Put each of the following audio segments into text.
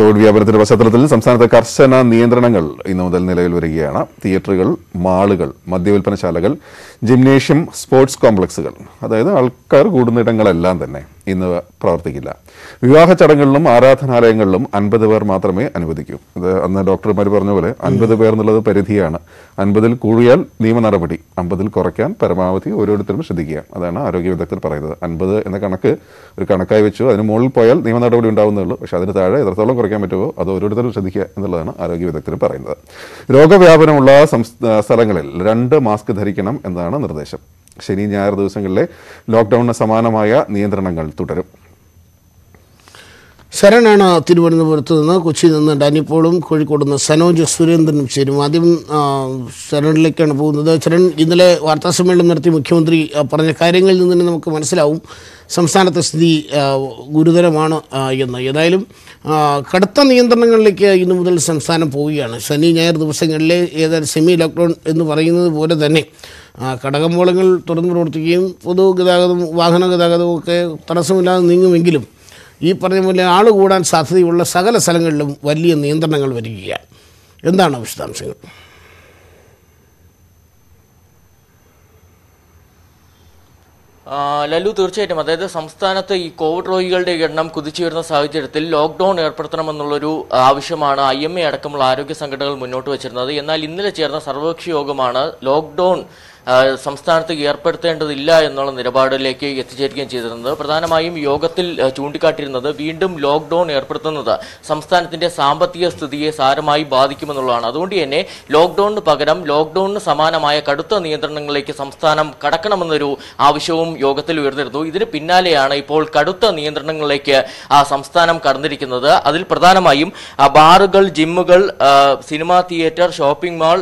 Covid വ്യാപനത്തിന്റെ പശ്ചാത്തലത്തിൽ സംസ്ഥാനത്ത് കർശന നിയന്ത്രണങ്ങൾ ഇന്നു മുതൽ നിലവിൽ വരികയാണ്. തിയേറ്ററുകൾ മാളുകൾ മദ്യവിൽപ്പനശാലകൾ ജിംനേഷ്യം സ്പോർട്സ് കോംപ്ലക്സുകൾ. അതായത് ആൾക്കാർ കൂടുന്നിടങ്ങളെല്ലാം തന്നെ ഇന്ന് പ്രവർത്തിക്കില്ല. വിവാഹ ചടങ്ങുകളിലും ആരാധനാലയങ്ങളിലും അൻപത് പേർ മാത്രമേ അനുവദിക്കൂ. ഇത് അന്ന് ഡോക്ടർമാർ പറഞ്ഞ പോലെ അൻപത് പേർ എന്നുള്ളത് പരിധിയാണ്. അൻപതിൽ കൂടിയാൽ നിയമ നടപടി അമ്പതിൽ കുറയ്ക്കാൻ പരമാവധി ഓരോരുത്തരും ശ്രദ്ധിക്കുക. അതാണ് ആരോഗ്യ വിദഗ്ധർ പറയുന്നത്. അൻപത് എന്ന കണക്ക് ഒരു കണക്കായി വെച്ചു അതിന് മുകളിൽ പോയാൽ നിയമ നടപടി ഉണ്ടാവുന്നേ ഉള്ളൂ. പക്ഷേ അതിന് താഴെ എത്രത്തോളം കുറയ്ക്കാൻ പറ്റുമോ അത് ഓരോരുത്തരും ശ്രദ്ധിക്കുക എന്നുള്ളതാണ് ആരോഗ്യ വിദഗ്ധർ പറയുന്നത്. രോഗവ്യാപനമുള്ള സ്ഥലങ്ങളിൽ രണ്ട് മാസ്ക് ധരിക്കണം എന്നതാണ് നിർദ്ദേശം. ശനി ഞായർ ദിവസങ്ങളിലെ ലോക്ക്ഡൌണിന് സമാനമായ നിയന്ത്രണങ്ങൾ തുടരും. ശരണാണ് തിരുവനന്തപുരത്ത് നിന്ന് കൊച്ചിയിൽ നിന്ന് ഡാനിപ്പോളും കോഴിക്കോട് നിന്ന് സനോജ് സുരേന്ദ്രനും ചേരും. ആദ്യം ശരണിലേക്കാണ് പോകുന്നത്. ശരൺ ഇന്നലെ വാർത്താ സമ്മേളനം നടത്തി മുഖ്യമന്ത്രി പറഞ്ഞ കാര്യങ്ങളിൽ നിന്ന് തന്നെ നമുക്ക് മനസ്സിലാവും. സംസ്ഥാനത്തെ സ്ഥിതി ഗുരുതരമാണ് എന്ന്. ഏതായാലും കടുത്ത നിയന്ത്രണങ്ങളിലേക്ക് ഇന്നു മുതൽ സംസ്ഥാനം പോവുകയാണ്. ശനി ഞായർ ദിവസങ്ങളിലെ ഏതായാലും സെമി ലോക്ക്ഡൗൺ എന്ന് പറയുന്നത് പോലെ തന്നെ കടകമ്പോളങ്ങൾ തുറന്നു പ്രവർത്തിക്കുകയും പൊതുഗതാഗതം വാഹന ഗതാഗതവും ഒക്കെ തടസ്സമില്ലാതെ നീങ്ങുമെങ്കിലും ഈ പറഞ്ഞ പോലെ ആൾ കൂടാൻ സാധ്യതയുള്ള സകല സ്ഥലങ്ങളിലും വലിയ നിയന്ത്രണങ്ങൾ വരികയാണ്. എന്താണ് വിശദാംശങ്ങൾ? ലല്ലു തീർച്ചയായിട്ടും. അതായത് സംസ്ഥാനത്ത് ഈ കോവിഡ് രോഗികളുടെ എണ്ണം കുതിച്ചു വരുന്ന സാഹചര്യത്തിൽ ലോക്ക്ഡൌൺ ഏർപ്പെടുത്തണമെന്നുള്ളൊരു ആവശ്യമാണ് ഐ എം എ അടക്കമുള്ള ആരോഗ്യ സംഘടനകൾ മുന്നോട്ട് വച്ചിരുന്നത്. എന്നാൽ ഇന്നലെ ചേർന്ന സർവകക്ഷി യോഗമാണ് ലോക്ക്ഡൌൺ സംസ്ഥാനത്ത് ഏർപ്പെടുത്തേണ്ടതില്ല എന്നുള്ള നിലപാടിലേക്ക് എത്തിച്ചേരുകയും ചെയ്തിരുന്നത്. പ്രധാനമായും യോഗത്തിൽ ചൂണ്ടിക്കാട്ടിയിരുന്നത് വീണ്ടും ലോക്ക്ഡൌൺ ഏർപ്പെടുത്തുന്നത് സംസ്ഥാനത്തിന്റെ സാമ്പത്തിക സ്ഥിതിയെ സാരമായി ബാധിക്കുമെന്നുള്ളതാണ്. അതുകൊണ്ട് തന്നെ ലോക്ക്ഡൌണിന് പകരം ലോക്ക്ഡൌണിന് സമാനമായ കടുത്ത നിയന്ത്രണങ്ങളിലേക്ക് സംസ്ഥാനം കടക്കണമെന്നൊരു ആവശ്യവും യോഗത്തിൽ ഉയർന്നിരുന്നു. ഇതിന് പിന്നാലെയാണ് ഇപ്പോൾ കടുത്ത നിയന്ത്രണങ്ങളിലേക്ക് സംസ്ഥാനം കടന്നിരിക്കുന്നത്. അതിൽ പ്രധാനമായും ബാറുകൾ ജിമ്മുകൾ cinema theatre shopping mall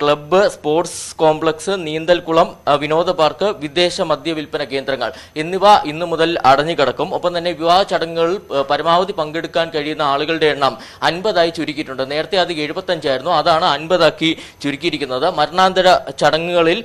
club sports complex നീന്തൽക്കുളം വിനോദ പാർക്ക് വിദേശ മദ്യ വിൽപ്പന കേന്ദ്രങ്ങൾ എന്നിവ ഇന്നു മുതൽ അടഞ്ഞുകിടക്കും. ഒപ്പം തന്നെ വിവാഹ ചടങ്ങുകളിൽ പരമാവധി പങ്കെടുക്കാൻ കഴിയുന്ന ആളുകളുടെ എണ്ണം അൻപതായി ചുരുക്കിയിട്ടുണ്ട്. നേരത്തെ അത് എഴുപത്തഞ്ചായിരുന്നു അതാണ് അൻപതാക്കി ചുരുക്കിയിരിക്കുന്നത്. മരണാന്തര ചടങ്ങുകളിൽ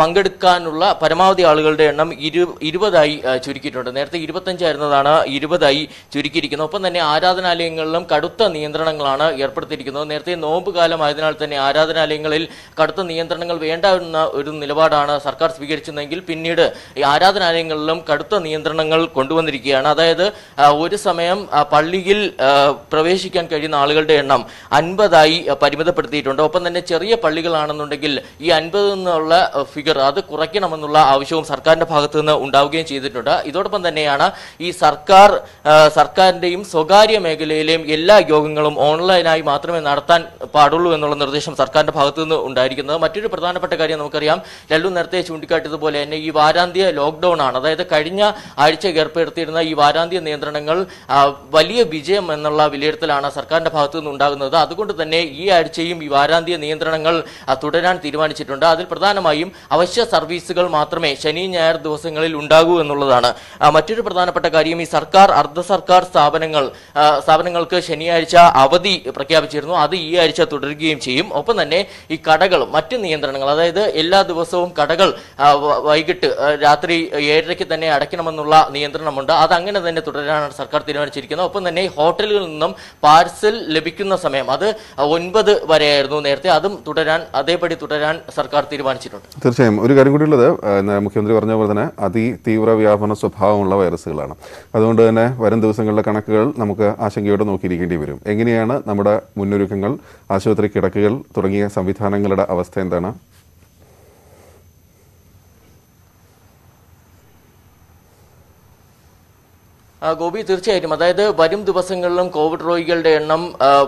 പങ്കെടുക്കാനുള്ള പരമാവധി ആളുകളുടെ എണ്ണം ഇരു ഇരുപതായി ചുരുക്കിയിട്ടുണ്ട്. നേരത്തെ ഇരുപത്തഞ്ചായിരുന്നതാണ് ഇരുപതായി ചുരുക്കിയിരിക്കുന്നത്. ഒപ്പം തന്നെ ആരാധനാലയങ്ങളിലും കടുത്ത നിയന്ത്രണങ്ങളാണ് ഏർപ്പെടുത്തിയിരിക്കുന്നത്. നേരത്തെ നോമ്പ് കാലമായതിനാൽ തന്നെ ആരാധനാലയങ്ങളിൽ കടുത്ത നിയന്ത്രണങ്ങൾ വേണ്ട എന്ന ഒരു നിലപാടാണ് സർക്കാർ സ്വീകരിച്ചതെങ്കിൽ പിന്നീട് ഈ ആരാധനാലയങ്ങളിലും കടുത്ത നിയന്ത്രണങ്ങൾ കൊണ്ടുവന്നിരിക്കുകയാണ്. അതായത് ഒരു സമയം പള്ളിയിൽ പ്രവേശിക്കാൻ കഴിയുന്ന ആളുകളുടെ എണ്ണം അൻപതായി പരിമിതപ്പെടുത്തിയിട്ടുണ്ട്. ഒപ്പം തന്നെ ചെറിയ പള്ളികളാണെന്നുണ്ടെങ്കിൽ ഈ അൻപത് എന്നുള്ള ഫിഗർ അത് കുറയ്ക്കണമെന്നുള്ള ആവശ്യവും സർക്കാരിന്റെ ഭാഗത്തു നിന്ന് ഉണ്ടാവുകയും ചെയ്തിട്ടുണ്ട്. ഇതോടൊപ്പം തന്നെയാണ് ഈ സർക്കാർ സർക്കാരിന്റെയും സ്വകാര്യ മേഖലയിലെയും എല്ലാ യോഗങ്ങളും ഓൺലൈനായി മാത്രമേ നടത്താൻ പാടുള്ളൂ എന്നുള്ള നിർദ്ദേശം സർക്കാരിന്റെ ഭാഗത്തു നിന്ന് ഉണ്ടായിരിക്കുന്നത്. മറ്റൊരു പ്രധാനപ്പെട്ട കാര്യം നമുക്കറിയാം. ലല്ലു നേരത്തെ ചൂണ്ടിക്കാട്ടിയതുപോലെ തന്നെ ഈ വാരാന്ത്യ ലോക്ക്ഡൌൺ ആണ്. അതായത് കഴിഞ്ഞ ആഴ്ച ഏർപ്പെടുത്തിയിരുന്ന ഈ വാരാന്ത്യ നിയന്ത്രണങ്ങൾ വലിയ വിജയം എന്നുള്ള വിലയിരുത്തലാണ് സർക്കാരിന്റെ ഭാഗത്തു നിന്നുണ്ടാകുന്നത്. അതുകൊണ്ട് തന്നെ ഈ ആഴ്ചയും ഈ വാരാന്ത്യ നിയന്ത്രണങ്ങൾ തുടരാൻ തീരുമാനിച്ചിട്ടുണ്ട്. അതിൽ പ്രധാനമായും അവശ്യ സർവീസുകൾ മാത്രമേ ശനി ഞായർ ദിവസങ്ങളിൽ ഉണ്ടാകൂ എന്നുള്ളതാണ്. മറ്റൊരു പ്രധാനപ്പെട്ട കാര്യം ഈ സർക്കാർ അർദ്ധ സർക്കാർ സ്ഥാപനങ്ങൾ സ്ഥാപനങ്ങൾക്ക് ശനിയാഴ്ച അവധി പ്രഖ്യാപിച്ചിരുന്നു. അത് ഈ ആഴ്ച തുടരുകയും ചെയ്യും. ഒപ്പം തന്നെ ഈ കടകളും മറ്റ് നിയന്ത്രണങ്ങൾ അതായത് എല്ലാ ദിവസവും കടകൾ വൈകിട്ട് രാത്രി ഏഴരയ്ക്ക് തന്നെ അടയ്ക്കണമെന്നുള്ള നിയന്ത്രണമുണ്ട്. അത് അങ്ങനെ തന്നെ തുടരാനാണ് സർക്കാർ തീരുമാനിച്ചിരിക്കുന്നത്. ഒപ്പം തന്നെ ഹോട്ടലുകളിൽ നിന്നും പാർസൽ ലഭിക്കുന്ന സമയം അത് ഒൻപത് വരെയായിരുന്നു നേരത്തെ. അതും തുടരാൻ അതേപടി തുടരാൻ സർക്കാർ തീരുമാനിച്ചിട്ടുണ്ട്. തീർച്ചയായും. ഒരു കാര്യം കൂടിയുള്ളത് മുഖ്യമന്ത്രി പറഞ്ഞ പോലെ തന്നെ അതിതീവ്ര വ്യാപന സ്വഭാവമുള്ള വൈറസുകളാണ്. അതുകൊണ്ട് തന്നെ വരും ദിവസങ്ങളിലെ കണക്കുകൾ നമുക്ക് ആശങ്കയോടെ നോക്കിയിരിക്കേണ്ടി വരും. എങ്ങനെയാണ് നമ്മുടെ മുന്നൊരുക്കങ്ങൾ ആശുപത്രി കിടക്കുകൾ തുടങ്ങിയ സംവിധാനങ്ങളുടെ അവസ്ഥ എന്താണ്? ഗോപി തീർച്ചയായിട്ടും. അതായത് വരും ദിവസങ്ങളിലും കോവിഡ് രോഗികളുടെ എണ്ണം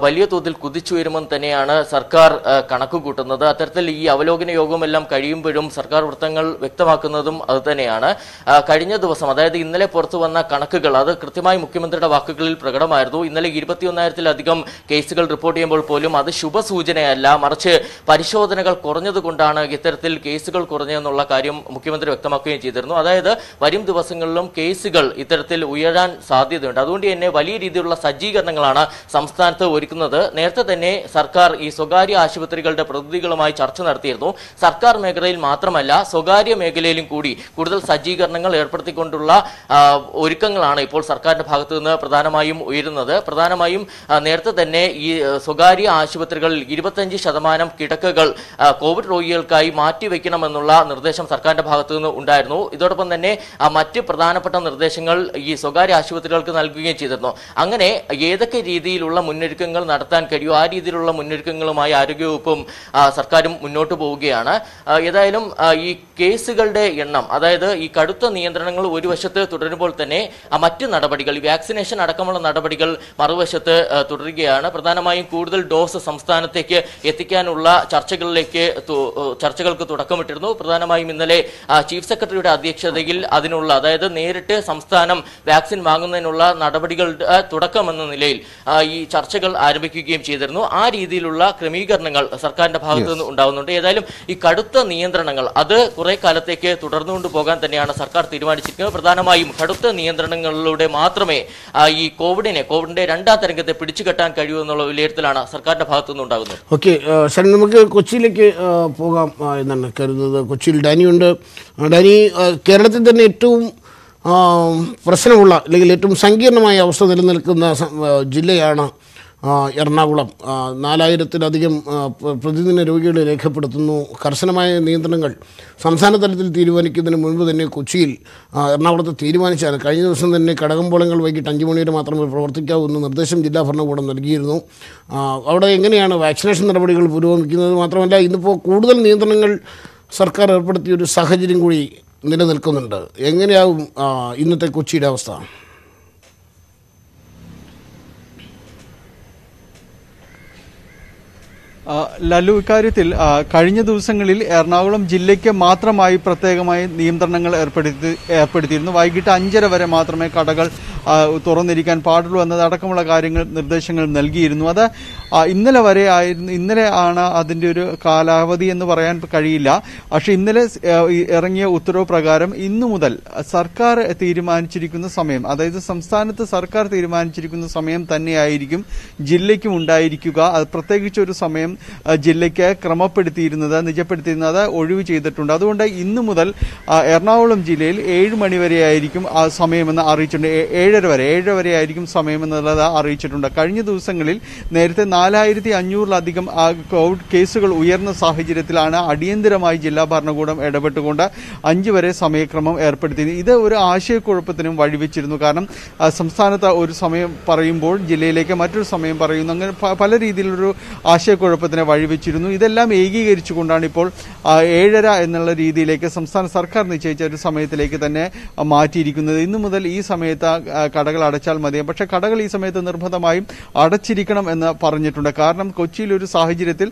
വലിയ തോതിൽ കുതിച്ചുയരുമെന്ന് തന്നെയാണ് സർക്കാർ കണക്ക് കൂട്ടുന്നത് അത്തരത്തിൽ ഈ അവലോകന യോഗമെല്ലാം കഴിയുമ്പോഴും സർക്കാർ വൃത്തങ്ങൾ വ്യക്തമാക്കുന്നതും അത് തന്നെയാണ്. കഴിഞ്ഞ ദിവസം അതായത് ഇന്നലെ പുറത്തു വന്ന കണക്കുകൾ അത് കൃത്യമായി മുഖ്യമന്ത്രിയുടെ വാക്കുകളിൽ പ്രകടമായിരുന്നു. ഇന്നലെ ഇരുപത്തിയൊന്നായിരത്തിലധികം കേസുകൾ റിപ്പോർട്ട് ചെയ്യുമ്പോൾ പോലും അത് ശുഭസൂചനയല്ല. മറിച്ച് പരിശോധനകൾ കുറഞ്ഞതുകൊണ്ടാണ് ഇത്തരത്തിൽ കേസുകൾ കുറഞ്ഞതെന്നുള്ള കാര്യം മുഖ്യമന്ത്രി വ്യക്തമാക്കുകയും ചെയ്തിരുന്നു. അതായത് വരും ദിവസങ്ങളിലും കേസുകൾ ഇത്തരത്തിൽ ഉയരാൻ തുടരാൻ സാധ്യതയുണ്ട്. അതുകൊണ്ട് തന്നെ വലിയ രീതിയിലുള്ള സജ്ജീകരണങ്ങളാണ് സംസ്ഥാനത്ത് ഒരുക്കുന്നത്. നേരത്തെ തന്നെ സർക്കാർ ഈ സ്വകാര്യ ആശുപത്രികളുടെ പ്രതിനിധികളുമായി ചർച്ച നടത്തിയിരുന്നു. സർക്കാർ മേഖലയിൽ മാത്രമല്ല സ്വകാര്യ മേഖലയിലും കൂടി കൂടുതൽ സജ്ജീകരണങ്ങൾ ഏർപ്പെടുത്തിക്കൊണ്ടുള്ള ഒരുക്കങ്ങളാണ് ഇപ്പോൾ സർക്കാരിന്റെ ഭാഗത്തു നിന്ന് പ്രധാനമായും ഉയരുന്നത്. പ്രധാനമായും നേരത്തെ തന്നെ ഈ സ്വകാര്യ ആശുപത്രികളിൽ ഇരുപത്തഞ്ച് ശതമാനം കിടക്കകൾ കോവിഡ് രോഗികൾക്കായി മാറ്റിവെക്കണമെന്നുള്ള നിർദ്ദേശം സർക്കാരിന്റെ ഭാഗത്തു നിന്ന് ഉണ്ടായിരുന്നു. ഇതോടൊപ്പം തന്നെ മറ്റ് പ്രധാനപ്പെട്ട നിർദ്ദേശങ്ങൾ ഈ സ്വകാര്യ ആശുപത്രികൾക്ക് നൽകുകയും ചെയ്തിരുന്നു. അങ്ങനെ ഏതൊക്കെ രീതിയിലുള്ള മുന്നൊരുക്കങ്ങൾ നടത്താൻ കഴിയുമോ ആ രീതിയിലുള്ള മുന്നൊരുക്കങ്ങളുമായി ആരോഗ്യവകുപ്പും സർക്കാരും മുന്നോട്ട് പോവുകയാണ്. ഏതായാലും ഈ കേസുകളുടെ എണ്ണം അതായത് ഈ കടുത്ത നിയന്ത്രണങ്ങൾ ഒരു വശത്ത് തുടരുമ്പോൾ തന്നെ മറ്റ് നടപടികൾ വാക്സിനേഷൻ അടക്കമുള്ള നടപടികൾ മറുവശത്ത് തുടരുകയാണ്. പ്രധാനമായും കൂടുതൽ ഡോസ് സംസ്ഥാനത്തേക്ക് എത്തിക്കാനുള്ള ചർച്ചകളിലേക്ക് ചർച്ചകൾക്ക് തുടക്കമിട്ടിരുന്നു. പ്രധാനമായും ഇന്നലെ ചീഫ് സെക്രട്ടറിയുടെ അധ്യക്ഷതയിൽ അതിനുള്ള അതായത് നേരിട്ട് സംസ്ഥാനം വാക്സിൻ വാങ്ങുന്നതിനുള്ള നടപടികളുടെ തുടക്കമെന്ന നിലയിൽ ഈ ചർച്ചകൾ ആരംഭിക്കുകയും ചെയ്തിരുന്നു. ആ രീതിയിലുള്ള ക്രമീകരണങ്ങൾ സർക്കാരിന്റെ ഭാഗത്തു നിന്ന് ഉണ്ടാവുന്നുണ്ട്. ഏതായാലും ഈ കടുത്ത നിയന്ത്രണങ്ങൾ അത് കുറെ കാലത്തേക്ക് തുടർന്നുകൊണ്ട് പോകാൻ തന്നെയാണ് സർക്കാർ തീരുമാനിച്ചിരിക്കുന്നത്. പ്രധാനമായും കടുത്ത നിയന്ത്രണങ്ങളിലൂടെ മാത്രമേ ഈ കോവിഡിനെ കോവിഡിന്റെ രണ്ടാം തരംഗത്തെ പിടിച്ചുകെട്ടാൻ കഴിയൂ എന്നുള്ള വിലയിരുത്തലാണ് സർക്കാരിന്റെ ഭാഗത്തു നിന്നുണ്ടാകുന്നത് ഓക്കെ ശരി നമുക്ക് കൊച്ചിയിലേക്ക് പോകാം എന്നാണ് കരുതുന്നത്. കൊച്ചിയിൽ ഡാനിയുണ്ട്. ഡാനി കേരളത്തിൽ തന്നെ ഏറ്റവും പ്രശ്നമുള്ള അല്ലെങ്കിൽ ഏറ്റവും സങ്കീർണമായ അവസ്ഥ നിലനിൽക്കുന്ന ജില്ലയാണ് എറണാകുളം. നാലായിരത്തിലധികം പ്രതിദിന രോഗികളെ രേഖപ്പെടുത്തുന്നു. കർശനമായ നിയന്ത്രണങ്ങൾ സംസ്ഥാന തലത്തിൽ തീരുമാനിക്കുന്നതിന് മുൻപ് തന്നെ കൊച്ചിയിൽ എറണാകുളത്ത് തീരുമാനിച്ചാണ്. കഴിഞ്ഞ ദിവസം തന്നെ കടകമ്പോളങ്ങൾ വൈകിട്ട് അഞ്ച് മണിവരെ മാത്രമേ പ്രവർത്തിക്കാവൂ എന്ന് നിർദ്ദേശം ജില്ലാ ഭരണകൂടം നൽകിയിരുന്നു. അവിടെ എങ്ങനെയാണ് വാക്സിനേഷൻ നടപടികൾ പുരോഗമിക്കുന്നത് മാത്രമല്ല ഇന്നിപ്പോൾ കൂടുതൽ നിയന്ത്രണങ്ങൾ സർക്കാർ ഏർപ്പെടുത്തിയ ഒരു സാഹചര്യം കൂടി നിലനിൽക്കുന്നുണ്ട് എങ്ങനെയാവും ഇന്നത്തെ കൊച്ചിയുടെ അവസ്ഥ? ലല്ലു ഇക്കാര്യത്തിൽ കഴിഞ്ഞ ദിവസങ്ങളിൽ എറണാകുളം ജില്ലയ്ക്ക് മാത്രമായി പ്രത്യേകമായി നിയന്ത്രണങ്ങൾ ഏർപ്പെടുത്തി ഏർപ്പെടുത്തിയിരുന്നു. വൈകിട്ട് അഞ്ചര വരെ മാത്രമേ കടകൾ തുറന്നിരിക്കാൻ പാടുള്ളൂ എന്നതടക്കമുള്ള കാര്യങ്ങൾ നിർദ്ദേശങ്ങൾ നൽകിയിരുന്നു. അത് ഇന്നലെ വരെ ആയിരുന്നു ഇന്നലെ ആണ് അതിന്റെ ഒരു കാലാവധി എന്ന് പറയാൻ കഴിയില്ല. പക്ഷെ ഇന്നലെ ഇറങ്ങിയ ഉത്തരവ് പ്രകാരം ഇന്നു മുതൽ സർക്കാർ തീരുമാനിച്ചിരിക്കുന്ന സമയം അതായത് സംസ്ഥാനത്ത് സർക്കാർ തീരുമാനിച്ചിരിക്കുന്ന സമയം തന്നെയായിരിക്കും ജില്ലയ്ക്കും ഉണ്ടായിരിക്കുക. അത് പ്രത്യേകിച്ച് ഒരു സമയം ജില്ലയ്ക്ക് ക്രമപ്പെടുത്തിയിരുന്നത് നിജപ്പെടുത്തിയിരുന്നത് ഒഴിവ് ചെയ്തിട്ടുണ്ട്. അതുകൊണ്ട് ഇന്നു മുതൽ എറണാകുളം ജില്ലയിൽ ഏഴ് മണി വരെയായിരിക്കും ആ സമയമെന്ന് അറിയിച്ചിട്ടുണ്ട്. ഏഴര വരെ ഏഴര വരെയായിരിക്കും സമയമെന്നുള്ളത് അറിയിച്ചിട്ടുണ്ട്. കഴിഞ്ഞ ദിവസങ്ങളിൽ നേരത്തെ നാലായിരത്തി അഞ്ഞൂറിലധികം കോവിഡ് കേസുകൾ ഉയർന്ന സാഹചര്യത്തിലാണ് അടിയന്തരമായി ജില്ലാ ഭരണകൂടം ഇടപെട്ടുകൊണ്ട് അഞ്ച് വരെ സമയക്രമം ഏർപ്പെടുത്തിയത്. ഇത് ഒരു ആശയക്കുഴപ്പത്തിനും വഴിവെച്ചിരുന്നു. കാരണം സംസ്ഥാനത്ത് ഒരു സമയം പറയുമ്പോൾ ജില്ലയിലേക്ക് മറ്റൊരു സമയം പറയുന്നു അങ്ങനെ പല രീതിയിലൊരു ആശയക്കുഴപ്പത്തിന് വഴിവെച്ചിരുന്നു. ഇതെല്ലാം ഏകീകരിച്ചുകൊണ്ടാണ് ഇപ്പോൾ ഏഴര എന്നുള്ള രീതിയിലേക്ക് സംസ്ഥാന സർക്കാർ നിശ്ചയിച്ച ഒരു സമയത്തിലേക്ക് തന്നെ മാറ്റിയിരിക്കുന്നത്. ഇന്നു മുതൽ ഈ സമയത്ത് കടകൾ അടച്ചാൽ മതി പക്ഷേ കടകൾ ഈ സമയത്ത് നിർബന്ധമായും അടച്ചിരിക്കണം എന്ന് പറഞ്ഞിട്ടുണ്ട് കാരണം കൊച്ചിയിൽ ഒരു സാഹചര്യത്തിൽ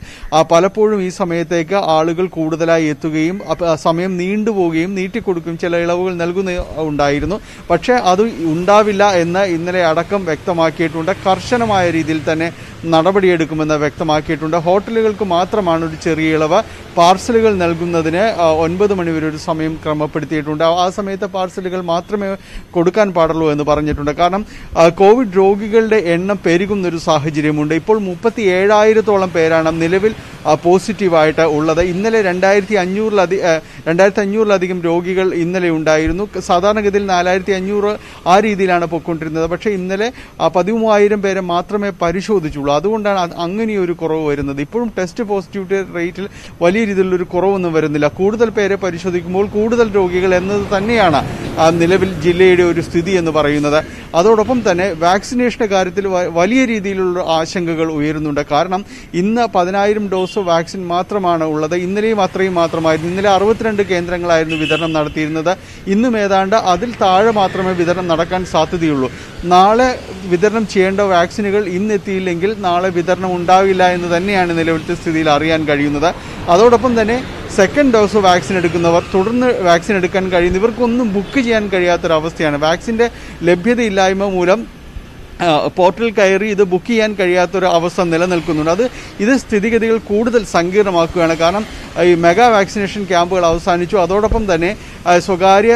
പലപ്പോഴും ഈ സമയത്തേക്ക് ആളുകൾ കൂടുതലായി എത്തുകയും സമയം നീണ്ടുപോവുകയും നീട്ടിക്കൊടുക്കുകയും ചില ഇളവുകൾ നൽകുന്ന ഉണ്ടായിരുന്നു. പക്ഷേ അത് ഉണ്ടാവില്ല എന്ന് ഇന്നലെ അടക്കം വ്യക്തമാക്കിയിട്ടുണ്ട്. കർശനമായ രീതിയിൽ തന്നെ നടപടിയെടുക്കുമെന്ന് വ്യക്തമാക്കിയിട്ടുണ്ട്. ഹോട്ടലുകൾക്ക് മാത്രമാണ് ഒരു ചെറിയ ഇളവ്. പാർസലുകൾ നൽകുന്നതിന് ഒൻപത് മണിവരെ ഒരു സമയം ക്രമപ്പെടുത്തിയിട്ടുണ്ട്. ആ സമയത്ത് പാർസലുകൾ മാത്രമേ കൊടുക്കാൻ പാടുള്ളൂ എന്ന് പറഞ്ഞിട്ടുണ്ട്. കാരണം കോവിഡ് രോഗികളുടെ എണ്ണം പെരുകുന്നൊരു സാഹചര്യമുണ്ട്. ഇപ്പോൾ മുപ്പത്തി ഏഴായിരത്തോളം പേരാണ് നിലവിൽ പോസിറ്റീവായിട്ട് ഉള്ളത്. ഇന്നലെ രണ്ടായിരത്തി അഞ്ഞൂറിലധികം രണ്ടായിരത്തി അഞ്ഞൂറിലധികം രോഗികൾ ഇന്നലെ ഉണ്ടായിരുന്നു. സാധാരണഗതിയിൽ നാലായിരത്തി അഞ്ഞൂറ് ആ രീതിയിലാണ് പൊയ്ക്കൊണ്ടിരുന്നത്. പക്ഷേ ഇന്നലെ പതിമൂവായിരം പേരെ മാത്രമേ പരിശോധിച്ചുള്ളൂ. അതുകൊണ്ടാണ് അങ്ങനെ അങ്ങനെയൊരു കുറവ് വരുന്നത്. ഇപ്പോഴും ടെസ്റ്റ് പോസിറ്റിവിറ്റി റേറ്റിൽ വലിയ രീതിയിലുള്ളൊരു കുറവൊന്നും വരുന്നില്ല. കൂടുതൽ പേരെ പരിശോധിക്കുമ്പോൾ കൂടുതൽ രോഗികൾ എന്നത് തന്നെയാണ് നിലവിൽ ജില്ലയുടെ ഒരു സ്ഥിതി എന്ന് പറയുന്നത്. അതോടൊപ്പം തന്നെ വാക്സിനേഷന്റെ കാര്യത്തിൽ വലിയ രീതിയിലുള്ള ആശങ്കകൾ ഉയരുന്നുണ്ട്. കാരണം ഇന്ന് പതിനായിരം ഡോസ് വാക്സിൻ മാത്രമാണ് ഉള്ളത്. ഇന്നലെയും അത്രയും മാത്രമായിരുന്നു. ഇന്നലെ അറുപത്തിരണ്ട് കേന്ദ്രങ്ങളായിരുന്നു വിതരണം നടത്തിയിരുന്നത്. ഇന്നും ഏതാണ്ട് അതിൽ താഴെ മാത്രമേ വിതരണം നടക്കാൻ സാധ്യതയുള്ളൂ. നാളെ വിതരണം ചെയ്യേണ്ട വാക്സിനുകൾ ഇന്നെത്തിയില്ലെങ്കിൽ നാളെ വിതരണം ഉണ്ടാവില്ല എന്ന് തന്നെയാണ് നിലവിലത്തെ സ്ഥിതിയിൽ അറിയാൻ കഴിയുന്നത്. അതോടൊപ്പം തന്നെ സെക്കൻഡ് ഡോസ് വാക്സിൻ എടുക്കുന്നവർ തുടർന്ന് വാക്സിൻ എടുക്കാൻ കഴിയുന്ന ഇവർക്കൊന്നും ബുക്ക് ചെയ്യാൻ കഴിയാത്തൊരവസ്ഥയാണ്. വാക്സിന്റെ ലഭ്യതയില്ലായ്മ മൂലം പോർട്ടൽ കയറി ഇത് ബുക്ക് ചെയ്യാൻ കഴിയാത്തൊരു അവസ്ഥ നിലനിൽക്കുന്നുണ്ട്. അത് ഇത് സ്ഥിതിഗതികൾ കൂടുതൽ സങ്കീർണമാക്കുകയാണ്. കാരണം ഈ മെഗാ വാക്സിനേഷൻ ക്യാമ്പുകൾ അവസാനിച്ചു. അതോടൊപ്പം തന്നെ സ്വകാര്യ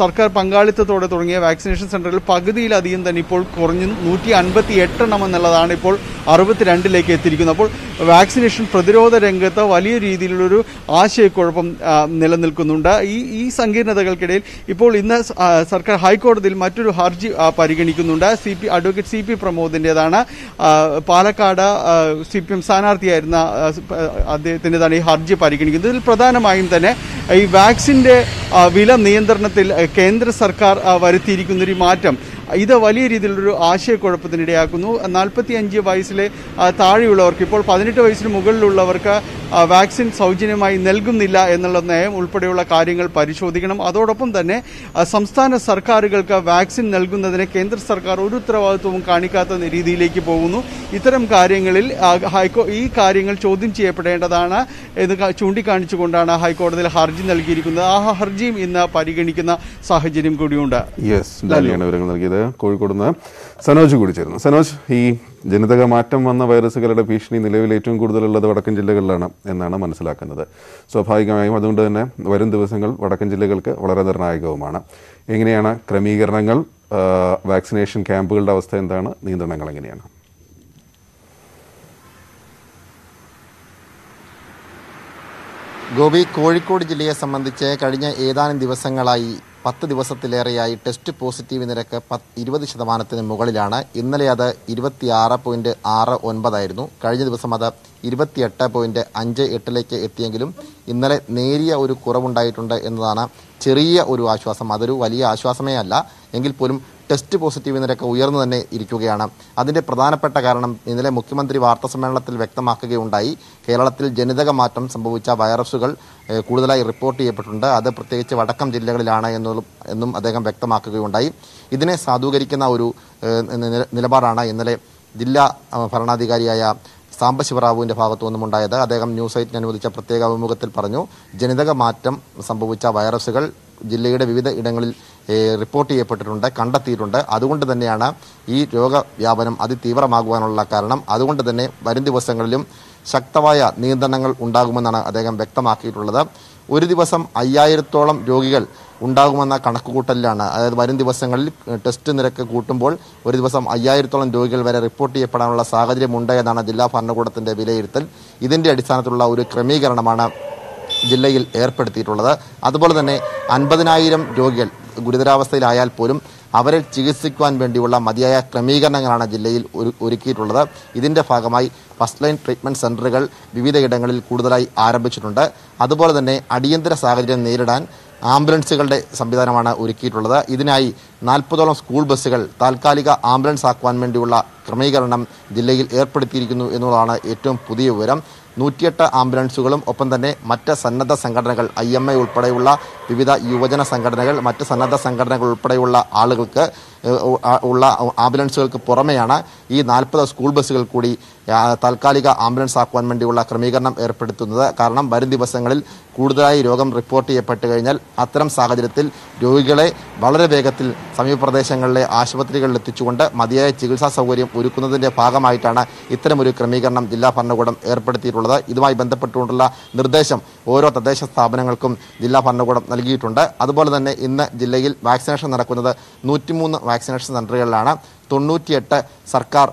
സർക്കാർ പങ്കാളിത്തത്തോടെ തുടങ്ങിയ വാക്സിനേഷൻ സെന്ററുകൾ പകുതിയിലധികം തന്നെ ഇപ്പോൾ കുറഞ്ഞു നൂറ്റി അൻപത്തി എട്ടെണ്ണം എന്നുള്ളതാണ് ഇപ്പോൾ അറുപത്തിരണ്ടിലേക്ക് എത്തിയിരിക്കുന്നത്. അപ്പോൾ വാക്സിനേഷൻ പ്രതിരോധ രംഗത്ത് വലിയ രീതിയിലുള്ളൊരു ആശയക്കുഴപ്പം നിലനിൽക്കുന്നുണ്ട്. ഈ ഈ സങ്കീർണതകൾക്കിടയിൽ ഇപ്പോൾ ഇന്ന് സർക്കാർ ഹൈക്കോടതിയിൽ മറ്റൊരു ഹർജി പരിഗണിക്കുന്നുണ്ട്. C P advocate C P പ്രമോദിന്റെതാണ് Palakkad C P M സ്ഥാനാർത്ഥിയായിരുന്ന അദ്ദേഹത്തിന്റെതാണ് ഈ ഹർജി പരിഗണിക്കുന്നത്. ഇതിൽ പ്രധാനമായും തന്നെ ഈ വാക്സിന്റെ വില നിയന്ത്രണത്തിൽ കേന്ദ്ര സർക്കാർ വരുത്തിയിരിക്കുന്നൊരു മാറ്റം. ഇത് വലിയ രീതിയിലൊരു ആശയക്കുഴപ്പത്തിനിടയാക്കുന്നു. നാൽപ്പത്തി അഞ്ച് വയസ്സിലെ താഴെയുള്ളവർക്ക് ഇപ്പോൾ പതിനെട്ട് വയസ്സിന് മുകളിലുള്ളവർക്ക് വാക്സിൻ സൗജന്യമായി നൽകുന്നില്ല എന്നുള്ള നയം ഉൾപ്പെടെയുള്ള കാര്യങ്ങൾ പരിശോധിക്കണം. അതോടൊപ്പം തന്നെ സംസ്ഥാന സർക്കാരുകൾക്ക് വാക്സിൻ നൽകുന്നതിന് കേന്ദ്ര സർക്കാർ ഒരു ഉത്തരവാദിത്വവും കാണിക്കാത്ത രീതിയിലേക്ക് പോകുന്നു. ഇത്തരം കാര്യങ്ങളിൽ ഹൈക്കോ ഈ കാര്യങ്ങൾ ചോദ്യം ചെയ്യപ്പെടേണ്ടതാണ് എന്ന് ചൂണ്ടിക്കാണിച്ചുകൊണ്ടാണ് ഹൈക്കോടതിയിൽ ഹർജി നൽകിയിരിക്കുന്നത്. ആ ഹർജിയും ഇന്ന് പരിഗണിക്കുന്ന സാഹചര്യം കൂടിയുണ്ട്. യെസ് നൽകിയത്. കോഴിക്കോട് നിന്ന് സനോജ് കൂടി ചേരുന്നു സനോജ് ഈ ജനിതക മാറ്റം വന്ന വൈറസുകളുടെ ഭീഷണി നിലവിൽ ഏറ്റവും കൂടുതലുള്ളത് വടക്കൻ ജില്ലകളിലാണ് എന്നാണ് മനസ്സിലാക്കുന്നത്. സ്വാഭാവികമായും അതുകൊണ്ട് തന്നെ വരും ദിവസങ്ങൾ വടക്കൻ ജില്ലകൾക്ക് വളരെ നിർണായകവുമാണ്. എങ്ങനെയാണ് ക്രമീകരണങ്ങൾ വാക്സിനേഷൻ ക്യാമ്പുകളുടെ അവസ്ഥ എന്താണ് നിയന്ത്രണങ്ങൾ എങ്ങനെയാണ്? ഗോപി കോഴിക്കോട് ജില്ലയെ സംബന്ധിച്ച് കഴിഞ്ഞ ഏതാനും ദിവസങ്ങളായി പത്ത് ദിവസത്തിലേറെയായി ടെസ്റ്റ് പോസിറ്റീവ് നിരക്ക് പത്ത് ഇരുപത് ശതമാനത്തിന് മുകളിലാണ്. ഇന്നലെ അത് ഇരുപത്തിയാറ് പോയിന്റ് ആറ് ഒൻപതായിരുന്നു. കഴിഞ്ഞ ദിവസം അത് ഇരുപത്തിയെട്ട് പോയിന്റ് അഞ്ച് എട്ടിലേക്ക് എത്തിയെങ്കിലും ഇന്നലെ നേരിയ ഒരു കുറവുണ്ടായിട്ടുണ്ട് എന്നതാണ് ചെറിയ ഒരു ആശ്വാസം. അതൊരു വലിയ ആശ്വാസമേ അല്ല. എങ്കിൽ പോലും ടെസ്റ്റ് പോസിറ്റീവ് നിരക്ക് ഉയർന്നു തന്നെ ഇരിക്കുകയാണ്. അതിന്റെ പ്രധാനപ്പെട്ട കാരണം ഇന്നലെ മുഖ്യമന്ത്രി വാർത്താ സമ്മേളനത്തിൽ വ്യക്തമാക്കുകയുണ്ടായി. കേരളത്തിൽ ജനിതക മാറ്റം സംഭവിച്ച വൈറസുകൾ കൂടുതലായി റിപ്പോർട്ട് ചെയ്യപ്പെട്ടിട്ടുണ്ട്. അത് പ്രത്യേകിച്ച് വടക്കം ജില്ലകളിലാണ് എന്നും എന്നും അദ്ദേഹം വ്യക്തമാക്കുകയുണ്ടായി. ഇതിനെ സാധൂകരിക്കുന്ന ഒരു നിലപാടാണ് ഇന്നലെ ജില്ലാ ഭരണാധികാരിയായ സാംബശിവറാവുവിന്റെ ഭാഗത്തു നിന്നും ഉണ്ടായത് അദ്ദേഹം ന്യൂസ് സൈറ്റിന് അനുവദിച്ച പ്രത്യേക അഭിമുഖത്തിൽ പറഞ്ഞു ജനിതക മാറ്റം സംഭവിച്ച വൈറസുകൾ ജില്ലയുടെ വിവിധ ഇടങ്ങളിൽ റിപ്പോർട്ട് ചെയ്യപ്പെട്ടിട്ടുണ്ട് കണ്ടെത്തിയിട്ടുണ്ട്. അതുകൊണ്ട് തന്നെയാണ് ഈ രോഗവ്യാപനം അതിതീവ്രമാകുവാനുള്ള കാരണം. അതുകൊണ്ട് തന്നെ വരും ദിവസങ്ങളിലും ശക്തമായ നിയന്ത്രണങ്ങൾ ഉണ്ടാകുമെന്നാണ് അദ്ദേഹം വ്യക്തമാക്കിയിട്ടുള്ളത്. ഒരു ദിവസം അയ്യായിരത്തോളം രോഗികൾ ഉണ്ടാകുമെന്ന കണക്കുകൂട്ടലിലാണ്. അതായത് വരും ദിവസങ്ങളിൽ ടെസ്റ്റ് നിരക്ക് കൂട്ടുമ്പോൾ ഒരു ദിവസം അയ്യായിരത്തോളം രോഗികൾ വരെ റിപ്പോർട്ട് ചെയ്യപ്പെടാനുള്ള സാഹചര്യമുണ്ട് എന്നാണ് ജില്ലാ ഭരണകൂടത്തിന്റെ വിലയിരുത്തൽ. ഇതിന്റെ അടിസ്ഥാനത്തിലുള്ള ഒരു ക്രമീകരണമാണ് ജില്ലയിൽ ഏർപ്പെടുത്തിയിട്ടുള്ളത്. അതുപോലെ തന്നെ അൻപതിനായിരം രോഗികൾ ഗുരുതരാവസ്ഥയിലായാൽ പോലും അവരെ ചികിത്സിക്കുവാൻ വേണ്ടിയുള്ള മതിയായ ക്രമീകരണങ്ങളാണ് ജില്ലയിൽ ഒരു- ഒരുക്കിയിട്ടുള്ളത്. ഇതിന്റെ ഭാഗമായി ഫസ്റ്റ് ലൈൻ ട്രീറ്റ്മെന്റ് സെന്ററുകൾ വിവിധയിടങ്ങളിൽ കൂടുതലായി ആരംഭിച്ചിട്ടുണ്ട്. അതുപോലെ തന്നെ അടിയന്തര സാഹചര്യം നേരിടാൻ ആംബുലൻസുകളുടെ സംവിധാനമാണ് ഒരുക്കിയിട്ടുള്ളത്. ഇതിനായി നാൽപ്പതോളം സ്കൂൾ ബസ്സുകൾ താൽക്കാലിക ആംബുലൻസ് ആക്കുവാൻ വേണ്ടിയുള്ള ക്രമീകരണം ജില്ലയിൽ ഏർപ്പെടുത്തിയിരിക്കുന്നു എന്നുള്ളതാണ് ഏറ്റവും പുതിയ വിവരം. നൂറ്റിയെട്ട് ആംബുലൻസുകളും ഒപ്പം തന്നെ മറ്റ് സന്നദ്ധ സംഘടനകൾ ഐ എം എ ഉൾപ്പെടെയുള്ള വിവിധ യുവജന സംഘടനകൾ മറ്റ് സന്നദ്ധ സംഘടനകൾ ഉൾപ്പെടെയുള്ള ആളുകൾക്ക് ഉള്ള ആംബുലൻസുകൾക്ക് പുറമെയാണ് ഈ നാൽപ്പത് സ്കൂൾ ബസ്സുകൾ കൂടി താൽക്കാലിക ആംബുലൻസ് ആക്കുവാൻ വേണ്ടിയുള്ള ക്രമീകരണം ഏർപ്പെടുത്തുന്നത്. കാരണം വരും ദിവസങ്ങളിൽ കൂടുതലായി രോഗം റിപ്പോർട്ട് ചെയ്യപ്പെട്ട് കഴിഞ്ഞാൽ അത്തരം സാഹചര്യത്തിൽ രോഗികളെ വളരെ വേഗത്തിൽ സമീപപ്രദേശങ്ങളിലെ ആശുപത്രികളിൽ എത്തിച്ചുകൊണ്ട് മതിയായ ചികിത്സാ സൗകര്യം ഒരുക്കുന്നതിന്റെ ഭാഗമായിട്ടാണ് ഇത്തരമൊരു ക്രമീകരണം ജില്ലാ ഭരണകൂടം ഏർപ്പെടുത്തിയിട്ടുള്ളത്. ഇതുമായി ബന്ധപ്പെട്ടുകൊണ്ടുള്ള നിർദ്ദേശം ഓരോ തദ്ദേശ സ്ഥാപനങ്ങൾക്കും ജില്ലാ ഭരണകൂടം നൽകിയിട്ടുണ്ട്. അതുപോലെ തന്നെ ഇന്ന് ജില്ലയിൽ വാക്സിനേഷൻ നടക്കുന്നത് നൂറ്റിമൂന്ന് വാക്സിനേഷൻ സെന്ററുകളിലാണ് തൊണ്ണൂറ്റിയെട്ട് സർക്കാർ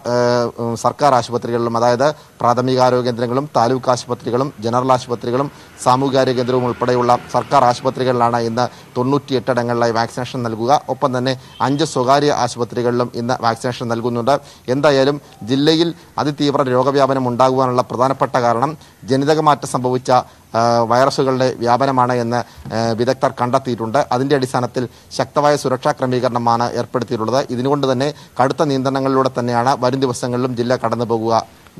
സർക്കാർ ആശുപത്രികളിലും അതായത് പ്രാഥമികാരോഗ്യ കേന്ദ്രങ്ങളും താലൂക്ക് ആശുപത്രികളും ജനറൽ ആശുപത്രികളും സാമൂഹികാരോഗ്യ കേന്ദ്രവും ഉൾപ്പെടെയുള്ള സർക്കാർ ആശുപത്രികളിലാണ് ഇന്ന് തൊണ്ണൂറ്റിയെട്ട് ഇടങ്ങളിലായി വാക്സിനേഷൻ നൽകുക. ഒപ്പം തന്നെ അഞ്ച് സ്വകാര്യ ആശുപത്രികളിലും ഇന്ന് വാക്സിനേഷൻ നൽകുന്നുണ്ട്. എന്തായാലും ജില്ലയിൽ അതിതീവ്ര രോഗവ്യാപനം ഉണ്ടാകുവാനുള്ള പ്രധാനപ്പെട്ട കാരണം ജനിതക ജനിതകമാറ്റം സംഭവിച്ച വൈറസുകളുടെ വ്യാപനമാണ് എന്ന് വിദഗ്ധർ കണ്ടെത്തിയിട്ടുണ്ട്. അതിന്റെ അടിസ്ഥാനത്തിൽ ശക്തമായ സുരക്ഷാ ക്രമീകരണമാണ് ഏർപ്പെടുത്തിയിട്ടുള്ളത്. ഇതിനുകൊണ്ട് തന്നെ കടുത്ത നിയന്ത്രണങ്ങളിലൂടെ തന്നെയാണ് വരും ദിവസങ്ങളിലും ജില്ല കടന്നു പോകുക.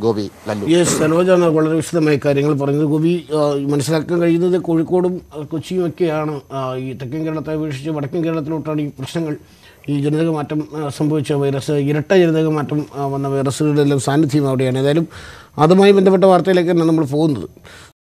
ഗോപി യെസ് സനോജാണ് വളരെ വിശദമായ കാര്യങ്ങൾ പറഞ്ഞത്. ഗോപി മനസ്സിലാക്കാൻ കഴിയുന്നത് കോഴിക്കോടും കൊച്ചിയും ഒക്കെയാണ്. ഈ തെക്കൻ കേരളത്തെ അപേക്ഷിച്ച് വടക്കൻ കേരളത്തിലോട്ടാണ് ഈ പ്രശ്നങ്ങൾ. ഈ ജനിതക മാറ്റം സംഭവിച്ച വൈറസ് ഇരട്ട ജനിതക മാറ്റം വന്ന വൈറസുകളുടെ എല്ലാം സാന്നിധ്യം അവിടെയാണ്. ഏതായാലും അതുമായി ബന്ധപ്പെട്ട വാർത്തയിലേക്ക് തന്നെ നമ്മൾ പോകുന്നത്.